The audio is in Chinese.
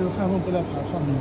这个焊缝不在盘上面。